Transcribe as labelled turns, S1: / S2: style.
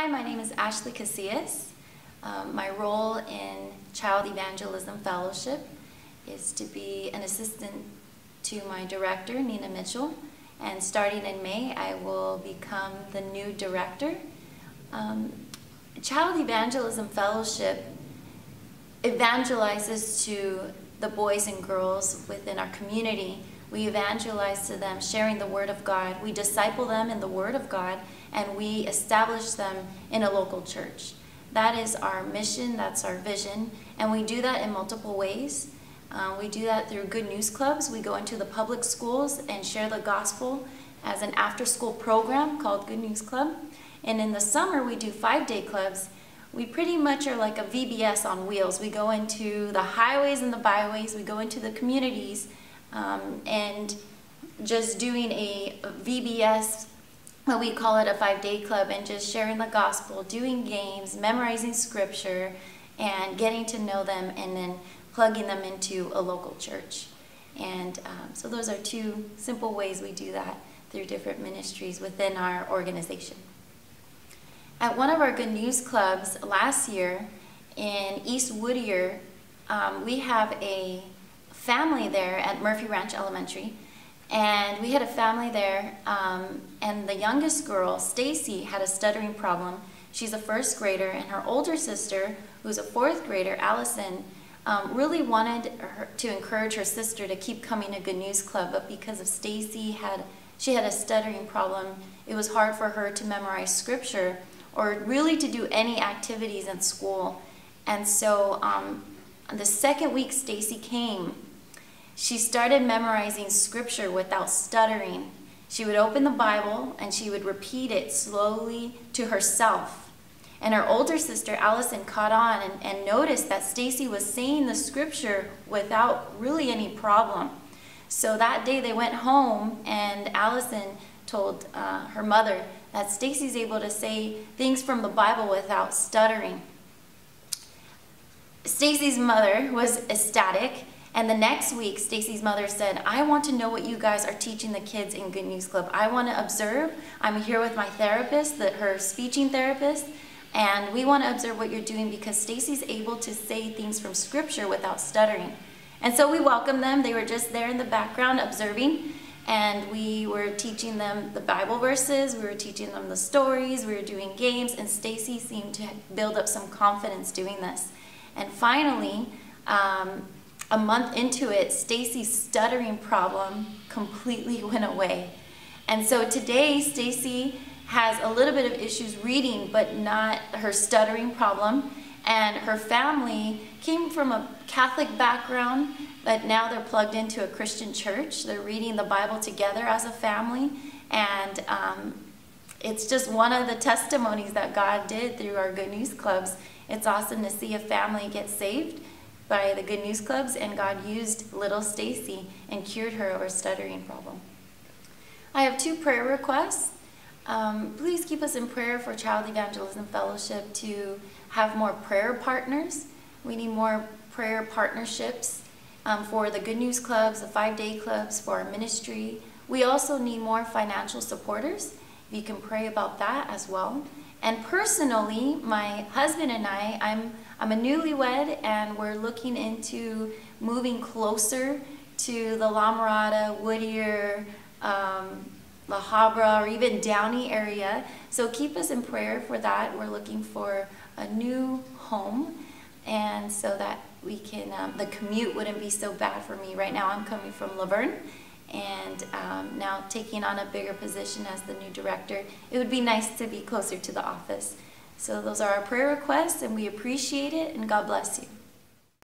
S1: Hi, my name is Ashley Casillas. Um, my role in Child Evangelism Fellowship is to be an assistant to my director, Nina Mitchell. And starting in May, I will become the new director. Um, Child Evangelism Fellowship evangelizes to the boys and girls within our community. We evangelize to them, sharing the Word of God. We disciple them in the Word of God and we establish them in a local church. That is our mission, that's our vision, and we do that in multiple ways. Uh, we do that through Good News Clubs. We go into the public schools and share the gospel as an after school program called Good News Club. And in the summer, we do five day clubs. We pretty much are like a VBS on wheels. We go into the highways and the byways, we go into the communities, um, and just doing a VBS what we call it a five day club and just sharing the gospel, doing games, memorizing scripture, and getting to know them and then plugging them into a local church. And um, so those are two simple ways we do that through different ministries within our organization. At one of our Good News Clubs last year in East Whittier, um, we have a family there at Murphy Ranch Elementary and we had a family there, um, and the youngest girl, Stacy, had a stuttering problem. She's a first grader, and her older sister, who's a fourth grader, Allison, um, really wanted her to encourage her sister to keep coming to Good News Club, but because of Stacy had she had a stuttering problem, it was hard for her to memorize scripture or really to do any activities in school. And so um, the second week Stacy came, she started memorizing scripture without stuttering. She would open the Bible and she would repeat it slowly to herself. And her older sister, Allison, caught on and, and noticed that Stacy was saying the scripture without really any problem. So that day they went home and Allison told uh, her mother that Stacy's able to say things from the Bible without stuttering. Stacy's mother was ecstatic and the next week, Stacy's mother said, I want to know what you guys are teaching the kids in Good News Club. I want to observe. I'm here with my therapist, the, her speeching therapist, and we want to observe what you're doing because Stacy's able to say things from scripture without stuttering. And so we welcomed them. They were just there in the background observing, and we were teaching them the Bible verses, we were teaching them the stories, we were doing games, and Stacy seemed to build up some confidence doing this. And finally, um, a month into it, Stacy's stuttering problem completely went away. And so today, Stacy has a little bit of issues reading, but not her stuttering problem. And her family came from a Catholic background, but now they're plugged into a Christian church. They're reading the Bible together as a family. And um, it's just one of the testimonies that God did through our Good News Clubs. It's awesome to see a family get saved by the Good News Clubs, and God used little Stacy and cured her of her stuttering problem. I have two prayer requests. Um, please keep us in prayer for Child Evangelism Fellowship to have more prayer partners. We need more prayer partnerships um, for the Good News Clubs, the five day clubs, for our ministry. We also need more financial supporters. You can pray about that as well. And personally, my husband and I, I'm, I'm a newlywed and we're looking into moving closer to the La Mirada, Whittier, um, La Habra, or even Downey area. So keep us in prayer for that. We're looking for a new home and so that we can, um, the commute wouldn't be so bad for me. Right now I'm coming from La Verne and um, now taking on a bigger position as the new director, it would be nice to be closer to the office. So those are our prayer requests, and we appreciate it, and God bless you.